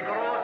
Igor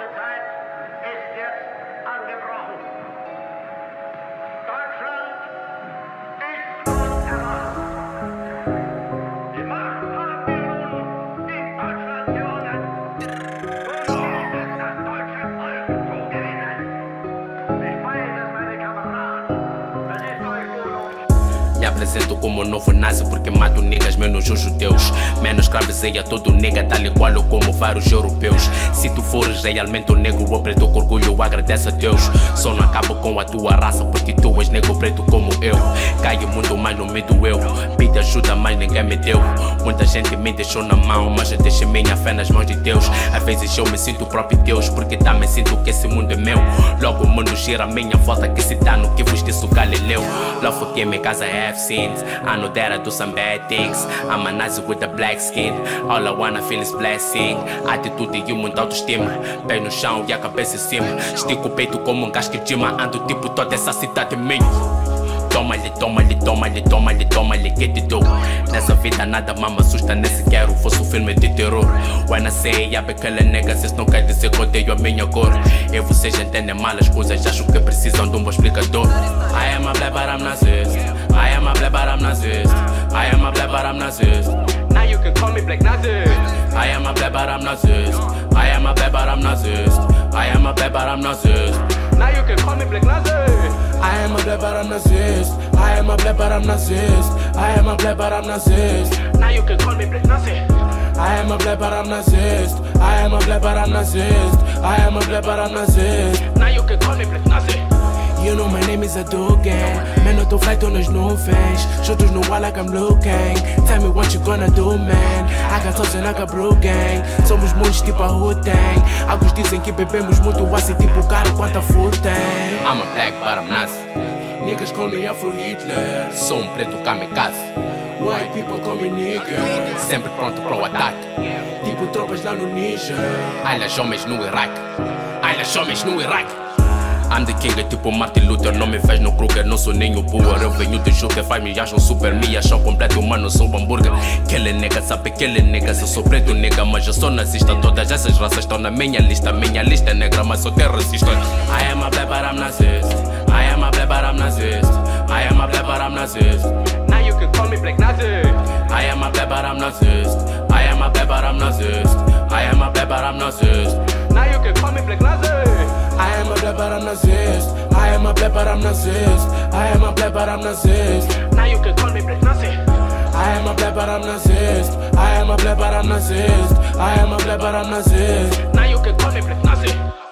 apresento como novo nazi porque mato niggas menos os judeus. Menos escravizei a todo nega, tal e qual como vários europeus. Se tu fores realmente um negro ou preto com orgulho, agradece a Deus. Só não acabo com a tua raça porque tu és negro preto como eu. Caio muito mais no medo eu. Pedi ajuda, mas ninguém me deu. Muita gente me deixou na mão, mas eu deixei minha fé nas mãos de Deus. Às vezes eu me sinto o próprio Deus porque também sinto que esse mundo é meu. Logo o mundo gira a minha volta que se dá no que vos disse o Galileu. Love forgive me cause I have sins. I know that I do some bad things. I'm a Nazi with a black skin. All I wanna feel is blessing. Atitude e muita autoestima. Pé no chão e a cabeça em cima. Estico o peito como um casco de cima. Ando tipo toda essa cidade minha. Toma-lhe, toma-lhe, toma-lhe, toma-lhe, toma-lhe, que te dou. Nessa vida nada mama assusta, nem sequer fosse um filme de terror. When I say I aquela nega, isso não quer dizer que odeio a minha cor. E vocês entendem mal as coisas, acho que precisam de um bom explicador. I am a black but I'm nazist. I'm nazist. I am a black but I'm nazist. Now you can call me Black Nazi. I am a black but I'm nazist. I am a black but I'm nazist. I am a black but I'm nazist. Now you can call me Black Nazi. I am a black but I'm nazist. I am a black but I'm nazist. I am a black but I'm nazist. Now you can call me Black Nazi. I am a black but I'm nazist. I am a black but I'm nazist. I am a black but I'm nazist. Now you can call me Black Nazi. You know my name is Adugan. Man, eu tô fly, tô nas nuvens. Shooters no wall like I'm looking. Tell me what you gonna do, man. I got something like a blue gang. Somos muitos tipo a Wu-Tang. Alguns dizem que bebemos muito assim, tipo caro quanto a food tem. I'm a black but I'm nazi. Niggas call me Afro Hitler. Sou um preto kamikaze. White people call me nigga. Sempre pronto pro ataque. Tipo tropas lá no Níger. Alhas homens no Iraque. Alhas homens no Iraque. I'm the king, é tipo Martin Luther Não me fez no Kruger, não sou nem o Boer Eu venho de Júpiter, faz me acham super Me acham completo, mano, sou um hambúrguer Aquele nega, sabe aquele nega Se eu sou preto, nega, mas eu sou nazista Todas essas raças estão na minha lista Minha lista é negra, mas sou terracista I am a black, but I'm nazist I am a black, but I'm nazist I am a black, but I'm nazist Now you can call me Black Nazi. I am a black, but I'm nazist I am a black, but I'm nazist I am a black, but I'm nazist black but I'm nazist. I am a black but I'm nazist. I am a black but I'm nazist. Now you can call me Black Nazi. I am a black but I'm nazist. I am a black but I'm nazist. I am a black but I'm nazist. Now you can call me Black Nazi.